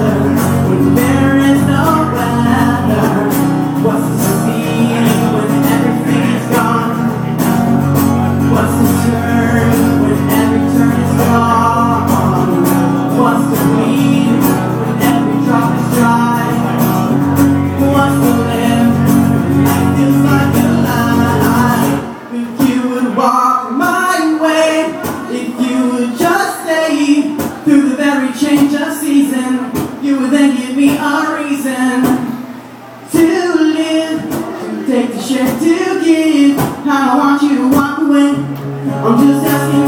Father. chance to give. I don't want you to walk away. I'm just asking.